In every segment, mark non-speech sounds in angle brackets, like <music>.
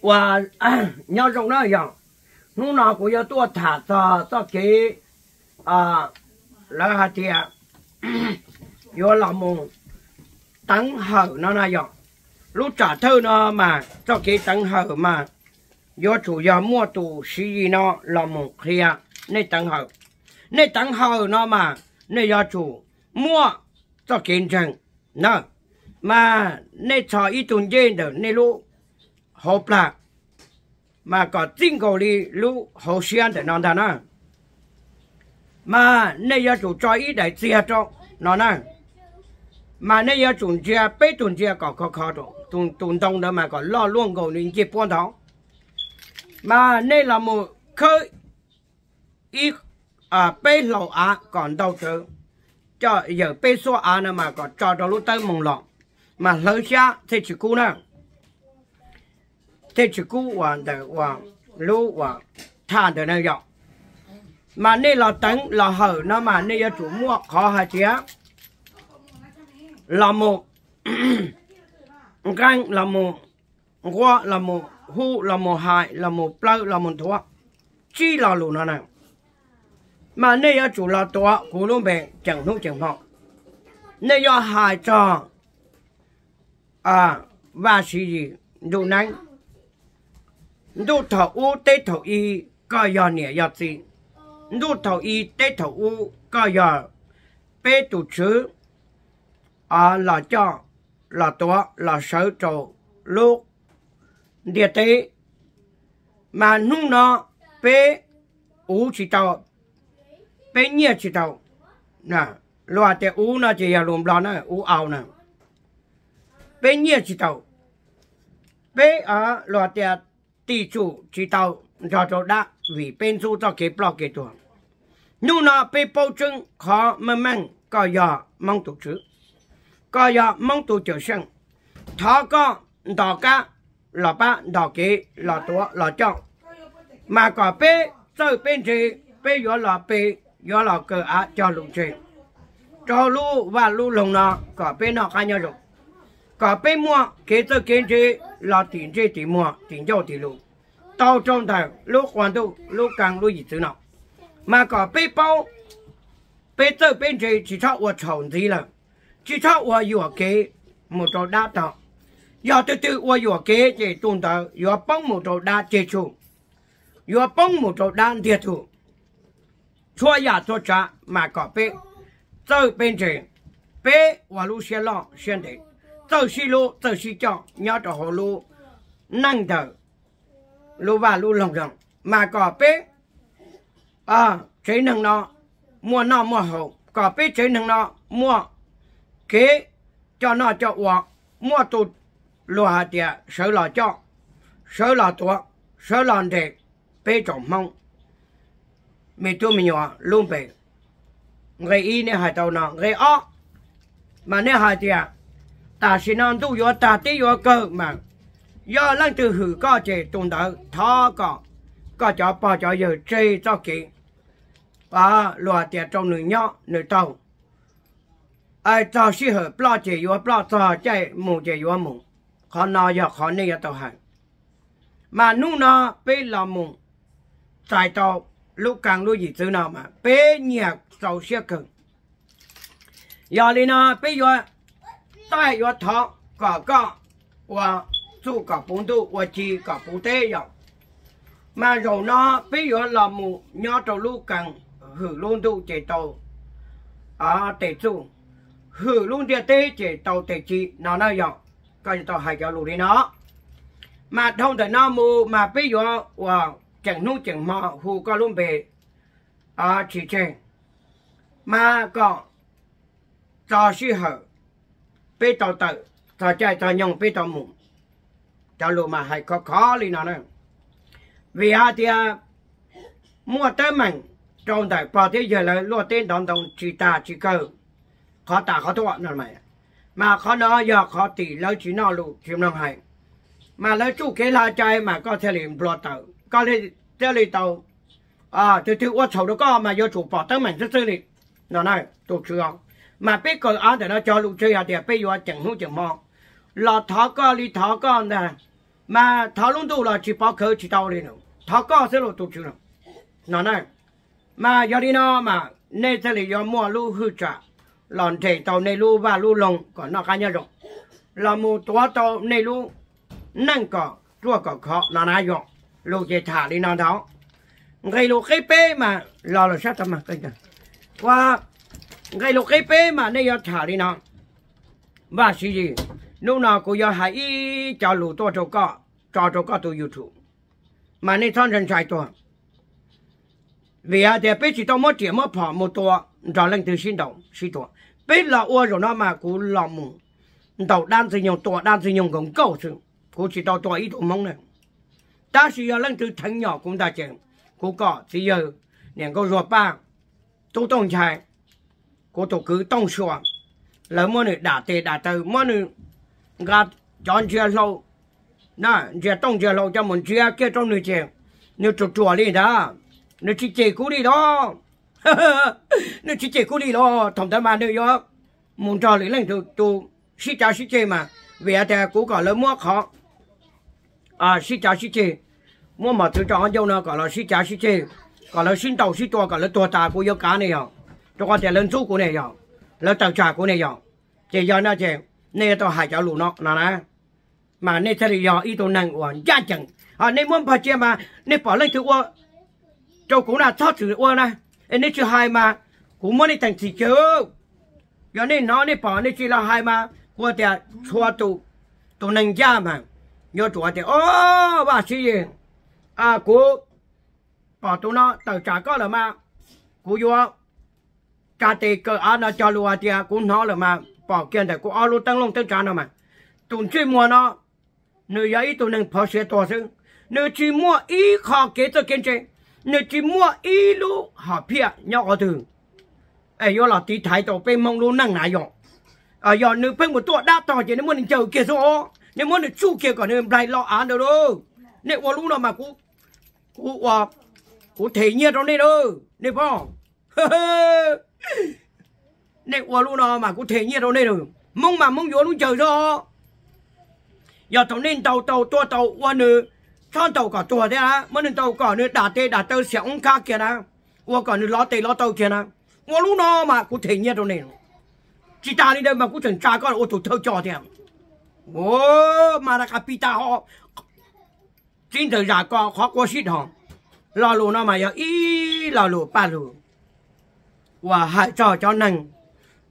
我要种那样，<clears throat> 弄那个要多谈着着给啊，那下点有老么等候那那样，lúc trả thơ nó mà cho cái tầng hở mà do chủ nhà mua tù sĩ gì nó là một kia nên tầng hở nên tầng hở nó mà nên do chủ mua cho kiến chân nó mà nên cho ít tuần dên được nên lúc hộp là mà có chính cầu đi, lũ hồ xiên để nón ta nó mà nay giờ chủ cho ý để chia cho nó nè mà nay giờ chủ chia bê chủ chia có khó khó rồi tụn tụn đông đó mà có lo luôn cầu nên chỉ bốn tháo mà nay là một khơi ý à bê lầu á còn đâu chứ cho, giờ bê số á nữa mà có cho đó lũ tới mùng lọ. Mà lỡ xa thì chỉ cú nữa thế chỉ cũ và để và lũ và thả để này mà nên là tấn là hở, nó mà nên chủ mua, khó hả chứ là một <clears throat> canh là một qua là một hu, là một hại, là một plau là một thuốc chi là lũ nó mà nên chủ là tọa của luôn bè, chẳng nút, chẳng họ nên hại trò à và gì gì đủ nắng đủ thọ u tê thọ y có giờ nè giờ gì đủ thọ y tê thọ u có giờ bê tụ chữ à là cho là tòa là sở trầu lúc địa tế. Mà nung nó bê u chỉ tàu bê nhẹ chỉ tàu. Nè loa tê u nó chỉ là lùm lo nè u ao nè. Bê nhẹ chỉ tàu. Bê à ờ, loa tê tỷ chủ chỉ tàu cho cho đã vì bên su cho kế block kế tuổi nung nó bị bao trưng khó mà mang có giờ mong tổ chức có giờ mong tổ chức sinh thọ có đỏ cá, lò ba đỏ kế, lò tua lò trọng mà có bê sơ bên gì bê gió lò bê, gió lò cờ á cho lụng cho lu và lu lồng nó có bê nó khai nhau rồi cả bên mua kế tới kiến chế là tiền chế tiền mua tiền giao tiền lụ tàu trong tàu lúc hoàn tu lúc càng lúc gì thứ nào mà cả bên bao bên tới bên chế chỉ cho tôi chọn gì là chỉ cho tôi yêu kế một chỗ đa tạo giờ từ từ tôi yêu kế chỉ tồn tại yêu bông một chỗ đa chế chủ yêu bông một chỗ đa thiệt chủ cho nhà cho cha mà cả bên tới bên chế bên và lúc xe lo xe đấy 走西路走西角，绕着河路，南头，路吧路龙上嘛搞背，啊，谁能呢？莫那莫好，搞背谁能呢？莫给叫那叫我莫都。lúa hạt địa sợ là cho sợ là tua sợ là để bê trọng mong mình tôi mình nhỏ luôn bê người y này hạt tàu nào người ó mà này hạt địa ta xin ăn tu yo ta tí yo cơ mà do lăng từ hử có chế tụng đỡ thọ có có cho bỏ cho giờ chơi cho kỹ và lùa địa trong nửa nhỏ nửa tàu ai cho sĩ hở bỏ chế yo bỏ cho chạy mù chế yo mù khó nó giờ khó này tàu hẳn mà nu nó bê làm mù tại tàu lúc càng lúc gì thứ nào mà bê nhạc sầu xe cực giờ đi nó bê giờ tại rồi nó bây giờ là mùng nhớ trâu lúc cần hử luôn tu chế tàu à tê chủ hử luôn địa tê chế tàu tê chi nó nó giờ coi tàu hai cái lù đi nó mà thông thời nó mù mà bây giờ và chẳng nu chẳng mò hù có luôn về à chỉ chèn mà còn cho sư hợp bê tàu tự thọ chạy thọ nhông bê tàu mù cho lù mà hay khó khó đi nào nữa vì ha thì à, mua tới mình trong đại bỏ thế giờ là luôn tên đồng đồng chỉ ta chỉ cơ. Khó ta khó thuận rồi mày. Mà khó nó giờ khó tỷ lấy chỉ nó lù chim năng hay. Mà lấy chú kế la trai mà có thể liền bỏ tàu có thể theo liền tàu. À từ từ qua sầu đó có mà vô chủ bỏ tới mình rất sư liền nào này tụt chưa mà biết cái ở để nó cho lụ chơi à để bây giờ chẳng hú chẳng mò. Là thọ co đi thọ co nè. Mà thọ luôn đủ là chỉ bảo khởi chỉ tao lên thọ co sẽ là tổ chức rồi. Nó này mà giờ đi nó mà, nên thế này giờ mua lu hư trả lòn thể tàu này lu và lu lồng, còn nó cá nhân rồi. Là một tua tàu này lu nâng cỏ, tua cỏ khó nó nãy rồi lu chỉ thả đi nó đó. Ngay lu cái bê mà lo là sát tâm mà, cái này qua ngay lúc cái bê mà nay giờ thả đi nó và gì gì, lúc nào cũng giờ hãy cho lũ tôi cho có cho cho có tôi youtube mà nay thằng dân chạy tôi. Vì à để biết chỉ tao mất tiền mất 跑 mất to cho lên từ xin đầu, xin to bây là ô rồi nó mà cũng làm mù. Đầu đan thì dùng to đan thì dùng cũng 够 chứ cũng chỉ tao to ít đồ mong này. Ta chỉ là lên từ thằng nhỏ cũng đã chèn cũng có chỉ giờ liền có ruột ba. Tôi đông chạy cô tôi cứ tông xua lỡ mua nữa đã tê đã từ mua nữa gạt chọn chia lâu nè chia tông chia lâu cho mình chia kia trong nơi chia nếu chuột chuột đi đó. Nếu chỉ chỉ cú đi đó. <laughs> Nếu chỉ chỉ cú đi đó. Thằng ta mà nếu yo muốn cho lấy lên tụ tụ xí cha xí chê mà. Về thì cú gọi lỡ mua khó. À xí cha xí chê mua mà tôi cho anh dâu nó gọi là xí cha xí chê gọi là xin đầu xí tua gọi là tua ta cú yêu cá này à cho con trẻ lên chú của này rồi lớn tàu trà của này rồi, chỉ do nó chỉ nên tao hại cháu lù nó. Nè nè. Mà nên thay là ý tôi năng của gia chẳng à ờ, nên muốn bà chị mà nên bỏ lên thứ qua cho cũng là thoát thứ qua nè. Nên chưa hai mà cũng muốn đi thành thị chứ. Giờ nên nó nên bỏ nên chỉ là hai mà. Qua trẻ chua tụ tụ năng gia mà. Nhớ chủ trẻ ô bà sĩ gì? À cô bỏ tụ nó tàu trà có là mà cô vô trả tiền cơ á nó cho lùa thì cũng nó là mà bỏ kiện để cô alo tăng long tăng trả nó mà tụi chỉ mua nó nơi ấy tụi nên phá xe to chứ. Nơi chỉ mua ý khó kế cho kiên chế nơi chỉ mua ý lu họ phe nhau ở thường. Ai yo là tí thái tổ, bên mong lu năng nãy yo à yo nơi bên một tuổi đáp to chỉ nếu muốn chờ kia số nếu muốn được chu kia còn nên lại lo án được đâu. Nếu qua lu nào mà cũng cũng ờ, qua cú thể nhiên trong đây đâu. Nếu không? <laughs> nè qua luôn nó mà cũng thể nhiệt đâu đây rồi. Mong mà mong vô luôn trời đó. Giờ tàu nên tàu tàu tua tàu qua nữa thằng tàu cả tua thế á. Mà nên tàu cả nữa đả tê đả tơ sẽ ông khác kia nè. Qua cả nữa lót tê lót tàu kia nè. Qua luôn nó mà cũng thể nhiệt đâu này. Chỉ ta đi đây mà cũng chẳng tra con ô tô thơ cho thế à? ô mà là capita họ. Chính thời giả có, khó quá xịt họ. Lo lù nó mà giờ, ý, lo lù ba lù và hại cho cho nàng.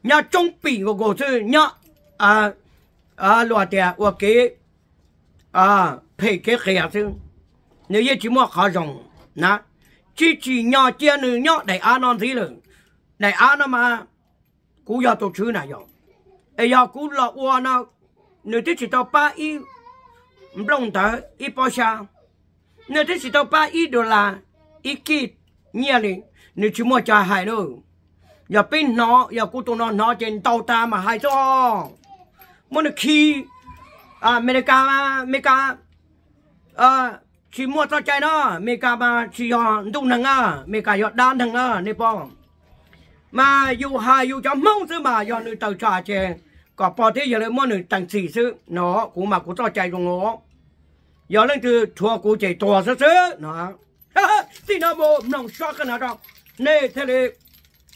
Nhà trong bị của cô chứ nhà à à loại tiền và cái à phải cái khía chứ nếu như chỉ mua khó dùng nè chỉ chỉ nhà chia nữ nhà đại ăn non gì rồi đại ăn nó mà, cú giờ tổ chức này rồi ấy giờ cú lọ qua nó nếu chỉ tao ba y không tới y bao xa nếu chỉ tao ba y đô la, y kí nhiều đi nếu chỉ mua trả hai อย่าปิ้นนาะอย่ากูตัวนอนเนาะเจนเตาตามาหายจ้อมันขี้อ่าเมริกามาเมกาเอ่อชีมัวต่อใจเนาะเมกามาชียอนดุนังอะเมกายอดด้านทางอะในปองมาอยู่หาอยู่จะมั่งซื้อมายอนนึกเตาชาเจก็พอที่อย่าเลยมั่งหนึ่งตังสี่ซื้อนาะกูมากูต้อใจตรงโอย่าเล่นคือทัวกูใจตัวซื้อเนาะที่นาโมน้องชอบขนาดนั้กเนทะเล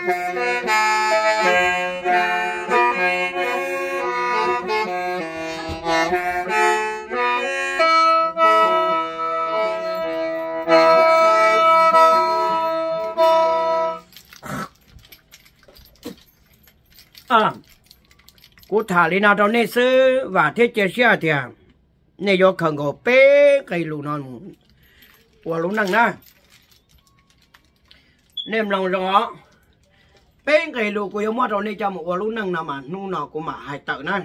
à cụ thả lên nào đó nè sư, và thế chế xe thì à. nè do khẩn gò bé cây lù non. Của lũ năng lòng rõ bên cái lù của yêu mua trong nê cho một lù nâng nào mà nu nào của mà hai tự na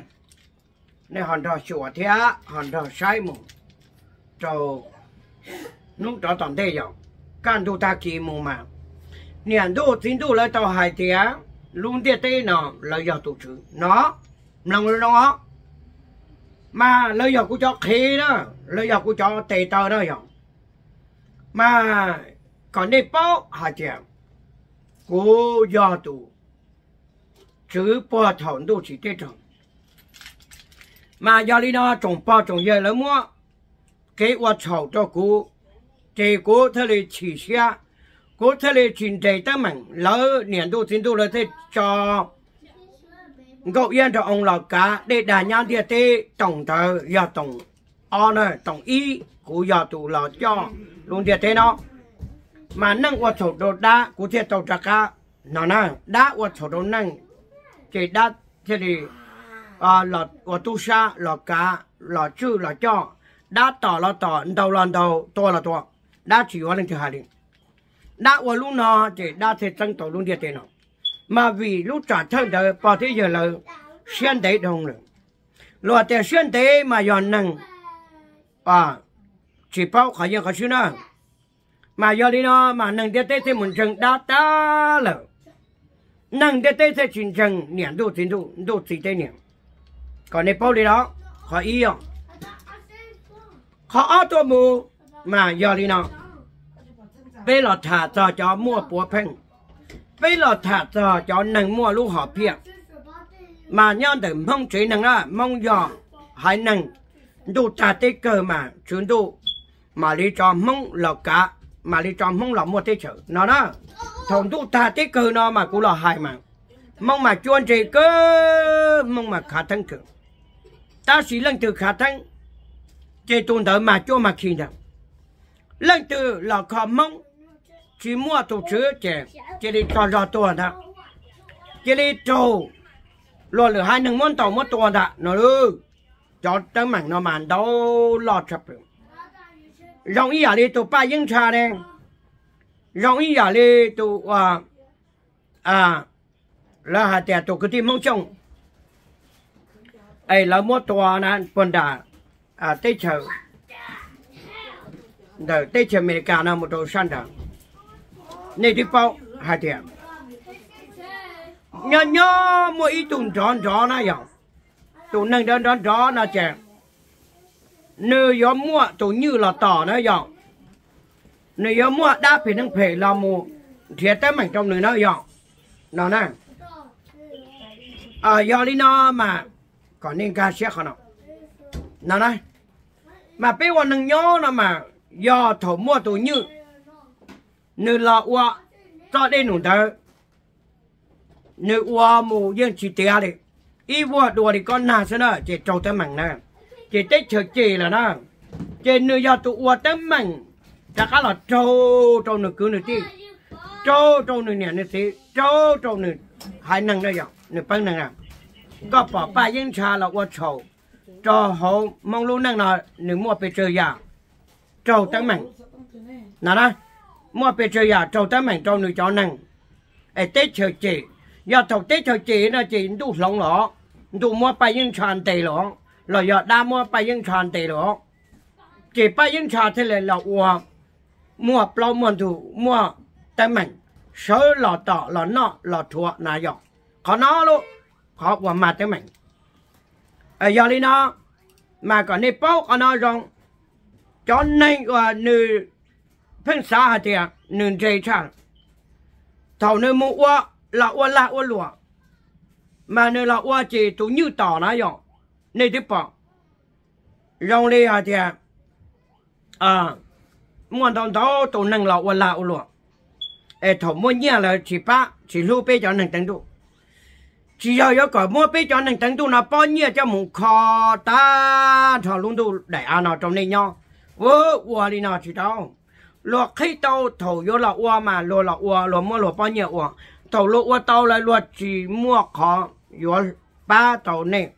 nê hòn thọ sủa thế hòn thọ sai mù. Trâu nu trò toàn thế rồi can tu ta kỳ mù mà. Niệm tu chính tu lại tàu hai thế luôn tiệt tê nó lời giờ tụ chữ nó, lòng nó. Mà lời giờ của cho khí đó lời giờ của cho tê tờ đó rồi mà còn đi bao hai chèo cô do tù. Chữ ba thằng đô chỉ tê trọng mà do lý nó trồng ba trồng dây lớn mua cái quả chậu cho cô. Để cô thay là chỉ xe cô thay là trình đầy tâm mình lỡ niệm đô chính đô là thế cho cậu yên cho ông lão cá để đà nhau thì tê tổng thờ giờ tổng o nè tổng y của giờ tù là cho luôn thì thế nó mà năng qua chỗ đồ đá của thể tàu trạc cá, nó nè, đá qua chỗ đồ năng, chỉ đá, thế thì à lọ qua tu sa lọ cá lọ chư lọ cho đá tỏ là tỏ, đầu là đầu, to là to, đá chỉ qua lên thứ hai đi đá qua lúc nó thì đá thế tăng tổ luôn địa tiền nào mà vì lúc trả thân đời, bỏ thế giờ là xuyên đấy đồng rồi lọ tiền xuyên đấy mà giòn năng à chỉ bao khỏi những cái chuyện nào mà giờ đi nó mà nâng địa tế thì muốn chừng đã ta lỡ nâng địa tế thì chính chừng niệm đủ chính đủ đủ chỉ tế niệm. Còn này bao đi đó khỏi ý không? Ở auto mù, mà giờ đi nó bây giờ thả cho cho mua búa phèn bây giờ thả cho cho nâng mua lũ họ phiền mà nhau từ mong chỉ nâng á, mong giờ hãy nâng đủ trả tê cơ mà chúng đủ mà lý cho mong là cả mà đi cho mong lòng mua thế chữ nó đó thằng tu ta thế cơ nó mà cũng là hai mà. Mong mà chuan trì cơ mong mà khả thân cử, ta chỉ lần từ khả thân chỉ tuân tới mà cho mà khi nào lần từ là khó mong chỉ mua tổ chức chỉ chỉ đi cho cho tuần đó. Chỉ đi trâu lo lửa hai nâng món tàu mất tuần đó. Nó ư cho tấm mảng nó màn đâu lo chập rong ý à đi tụ ba yên trà đây. Rong ý à đi tụ à à là hạt tiền tụ cái gì mong trông ấy là mua tuần nè quần đà à tết chờ. Đời tết chờ America nào một đồ sang đó này đi bao hai tiền nhớ nhớ mỗi ít tuần tròn tròn na dòng tuần nâng đơn đơn tròn na chè nếu gió mua chỗ như là tỏ nó dòng nếu gió mua đã phải nâng phải là mù. Thiệt tới mảnh trong người nó dòng nó nè. Ờ, Ở gió lý nó mà còn nên ca sẽ không nào nó này mà bây giờ nâng nhớ nó mà do thổ mua tổ như. Nếu là qua cho đến nụ thơ nếu qua mù dân chỉ tia đi. Ít wa đùa đi con nào sẽ nữa chỉ trâu tới mảnh nè chỉ tết chờ chỉ là nó trên nữ do tụ wa tấm đã chắc là trâu trâu nữ cứ nữ chi, trâu trâu nữ nè nữ ti trâu trâu nữ hai năng đó vậy nữ băng năng à. Có bỏ ba yên trà là ua trâu cho họ mong luôn năng nào nữ mua bị chơi ya trâu tấm mình, nào đó mua bê chơi già trâu tới mình trâu nữ cho năng. Ai tết chờ chị do trâu tết chờ chị nó chị đủ lòng lọ đủ mua ba yên tràn tề lọ เราอยากได้มั่วไปยังชานเตหรอกจีไปยังชาเทเลยเราอ้วมั่วปลอมมันถูมั่วแต่มันเสือหล่อต่อหล่อนอหล่อทัวนายกขอน้อลูกขอว่ามาแต่มันเออยอลีน้อมาก่อนในี่เป้าก็น้อจงจอนในว่าหนึ่งเพิ่งสาหัสเดียหนึ่งใจช่าเท่านึงมั่วละว่าละว่าหลวมาเนื้อละว่าจีตุวยืดต่อนายก nơi tiếp bỏ rong đi à thì à muốn đồng đó tổ năng lọ và lọ luôn ê, thổ muốn nhà là chỉ ba chỉ lưu bê cho năng tăng đủ chỉ giờ có cả mua bê cho năng tăng đủ là bao nhiêu cho một kho ta thọ luôn đủ để ăn nó trong này nhau vớ ua đi nào chỉ đâu. Lọ khi tao thổ vô lọ ua mà lọ lọ ua lọ mua lọ bao nhiêu ua. Thổ lọ ua tao lại lọ chỉ mua kho vô ba tàu này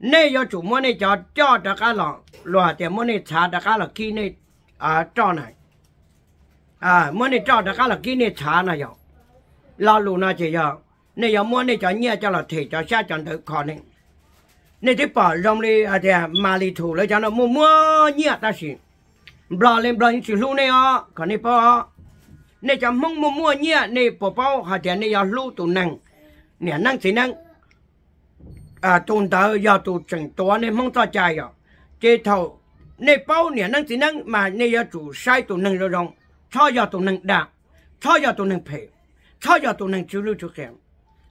này do chủ mua này cho cho đặc cá lọ loa tiền mua này trả đặc cá lọ kia này à cho này à mua này cho đặc cá lọ kia này trả này rồi lo lù nó chỉ giờ này giờ mua này cho nhẹ cho là thể cho xa cho tự khó này này thì bỏ rong đi à thì mà đi thủ lấy cho nó mua mua nhẹ ta xí bò lên bò chỉ lu này à còn này bỏ này cho mong mua mua nhẹ này bỏ bao hà thì này giờ lu tụ năng nè năng chỉ năng à tôn tớ giờ tụ chỉnh tố nên mong ta chạy rồi chế thầu nên bao nhiêu năng chỉ năng mà nên giờ chủ sai tụ năng rồi rong. Cho giờ tụ năng đạp cho giờ tụ năng phê, cho giờ tụ năng chịu lưu chịu kèm.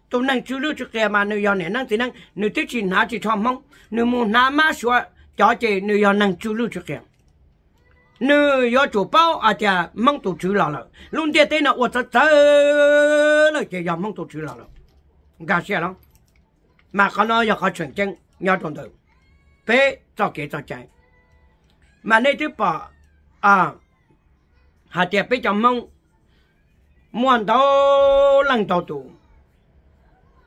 Tụ năng chịu lưu chịu kèm mà nếu giờ này năng chỉ năng nếu tích chỉ nã chỉ cho mong nếu muốn nã má sửa cho chế nếu giờ năng chịu lưu chịu kèm. Nữ yo chủ bao à cha mong tổ chữ là rồi luôn thế thế nào tôi tớ là chỉ giờ mong tổ chữ là rồi gà xe lắm mà có nó giờ có chuyển chân nhau trong đường, bé cho kế cho chạy. Mà nên thứ bỏ à hà tiệp bé trong mong, muốn đâu lần đầu tù.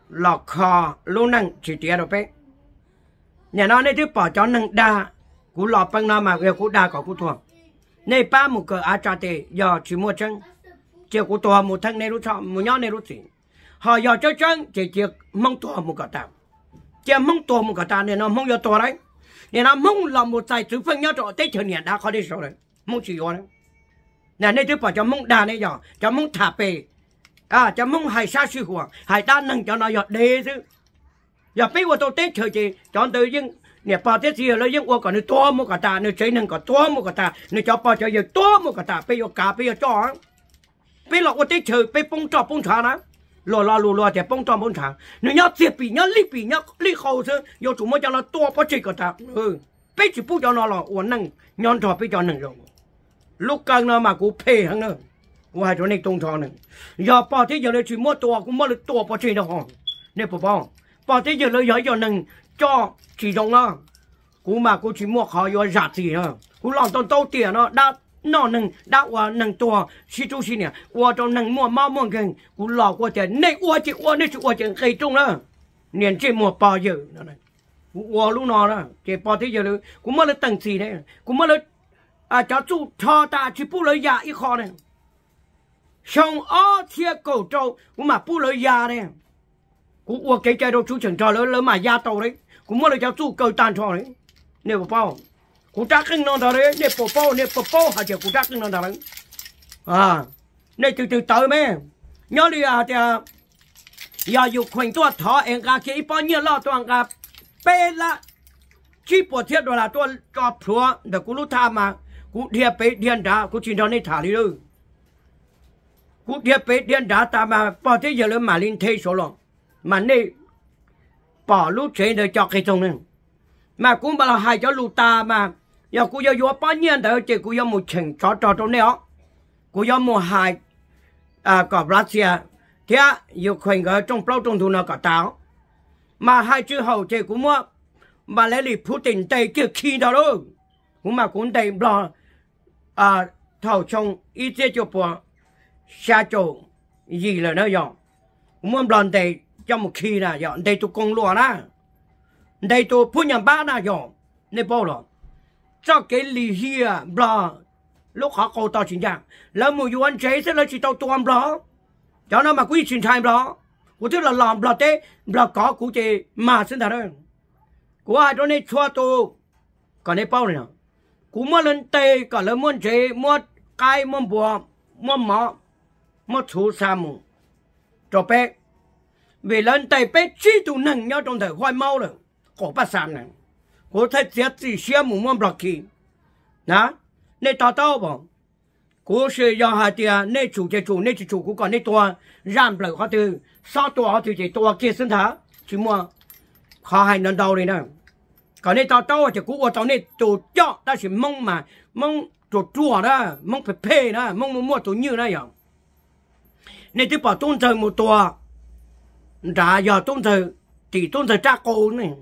Lọ kho luôn năng chỉ tiệt rồi bé nhà nó nên thứ bỏ cho năng đa cú lọ băng nó mà về cú đa có cú thua. Nên ba một cờ á cho tề giờ chỉ mua chân. Chỉ cú thua một thằng này lúc chọn một nhóm này lúc gì họ giờ cho chân chỉ chỉ mong tua một cái tạm chỉ mong to một cái ta nên nó mong giờ to đấy. Nên nó mong là một tài chủ phân nhau cho tết thường niên đã khó đi rồi mong chỉ rồi đấy. Nè nên thứ bảo cho mong đà này giờ cho mong thả bề. À cho mong hải sa suy hoàng hải ta nâng cho nó giọt đê chứ. Giờ bây giờ tôi tết thời gì cho tự nhiên nè bảo tết gì rồi nhưng ô còn nó to một cái ta, nó chơi nâng còn to một cái ta, nó cho bảo cho giờ to một cái ta, bây giờ cả bây giờ cho bây giờ ô tết thời bây phong trọ phong trà đó lò lò lo lò để bông tròn bông trắng. Nếu nhớ tiệp bị nhớ li bị nhớ li khâu chứ. Yêu chúng mới cho nó to bao chỉ cái ta. Ừ. Bây chỉ bút cho nó là uốn nâng nhon trò bây cho nâng rồi. Lúc cần nó mà cũng phê hăng nữa. Qua chỗ này tung tròn nữa giờ bao thế giờ nó chỉ mua to cũng mua được to bao chỉ đâu hả nè bà bao bao thế giờ nó giờ giờ nâng cho chỉ trong nó cũng mà cũng chỉ mua khó giờ giặt gì nữa. Cũng làm tao tao tiền nó đã nó nâng đạo và nâng to xí chú xí nè qua trong nâng mua mau mua gần cú lò qua chè nay qua chị qua nay chị qua chè cây trung đó niên chị mua bò dữ nó này qua lúc nó đó chị bò thế giờ luôn cú mới lên tầng xì đấy cú mới lên à cháu chú cho ta chỉ bu lấy già ít kho này xong ó thiệt cầu trâu cú mà bu lấy già này, cú qua cái chè đâu chú chẳng cho lớn lớn mà già tàu đấy cú mới lên cháu chú cầu tàn cho đấy nếu bao cú trắc kinh non đó đấy nè bố bố nè bố bố hả chứ cú trắc kinh non đó đấy à nè từ từ tới mấy nhớ đi à thì à. giờ dù khuyên tôi thọ em cả khi bao nhiêu lo toàn cả bê là chỉ bỏ thiết đó là tôi cho phúa được cú lúc tham mà. Cú thiệp bê điên đá, cú chỉ cho này thả đi đâu. Cú thiệp bê điên đá ta mà bỏ thế giờ lên mà lên thế số lòng mà nè bỏ lúc chế để cho cái trong này. Mà cũng bảo là hai cho lụt ta mà giờ cô giờ vừa bao nhiêu thời chị cô giờ một chừng chó chó trong này ó cô giờ một hai à có Brazil à. thế giờ khuyên cái trong bao trong thu nó có tao mà hai chữ hậu chị cũng mua. Mà lấy lịch Putin tây kia khi đó luôn cũng mà cũng tây lo à thầu trong ít chế cho bỏ xa chỗ, gì là nó dọn. Cũng muốn lo tây trong một khi là dọn. Tây tôi công luôn á đây tôi phun nhà ba là dọn. Nên bao rồi cho cái lì hìa bla lúc họ cầu tao chuyện dạng là một yuan chế sẽ là chỉ tao tuôn bla cho nó mà quý chuyện thay bla của tức là làm bla thế bla có cụ chế mà xin thật đấy của ai đó này cho tôi, còn này bao này của mua lên tê cả là muốn chế mua cái mua bùa mua mỏ mua chú sa mù. Cho bé. Vì lên tê bé chỉ tu nâng nhau trong thời khoai mau rồi. Có bắt sàn này cô chết tao tao chủ chủ chủ từ chỉ kia chỉ khó hay nên đâu này nè còn nè tao tao chỉ cô tao nè chủ cho ta chỉ mong mà mong chủ chùa đó mong phải phê đó mong mua mua chủ như đó vậy nè thì bảo tôn thờ một tòa, đã giờ tôn thờ, chỉ tôn thờ cha cô này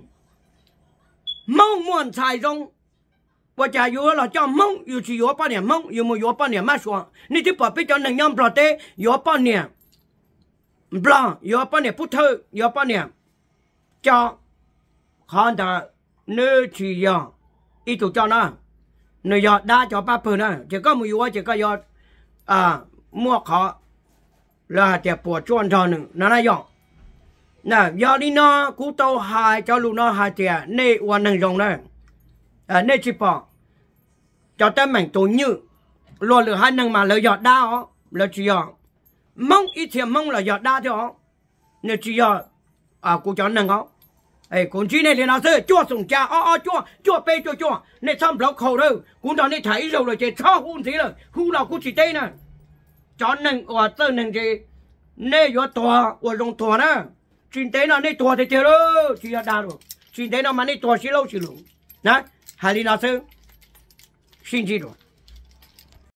mong muốn tài rong. Và cha yêu là cho mong yêu chỉ yêu bao nhiêu mong yêu một yêu bao nhiêu mà xuống. Nên chỉ bảo biết cho nên nhom bảo tế yêu bao nhiêu bla yêu bao nhiêu bút thơ yêu bao nhiêu cho con ta nơi chỉ yếu ít chủ cho nó. Nơi yếu đa cho ba phần nữa chỉ có một yêu chỉ có yêu, à mua khó là để bỏ chuồn cho nó, nó là yếu nè, do đi nó cú tàu hai, cho lu nó hai tiệp nè quan năng rồng đây à nè chỉ bỏ cho tên mảnh tổ như luôn được hai năng mà lời giọt đa ó. Là chỉ giọt. Mong ít thì mong là giọt đa cho nè chỉ giọt. À cú cho năng ó. Ấy cũng chỉ này thì nó sẽ chua sùng cha o o chua. Chua bê chua chua. Nè xong lọc khẩu đâu. Cũng cho nè thấy rồi rồi chỉ cho hun thế rồi. Hun nào cũng chỉ đây nè. Cho năng ở tơ năng gì nè giọt tòa ở trong tòa nè chỉ đây nó nè tòa thì chơi rồi chỉ là đa rồi chỉ đây nó mà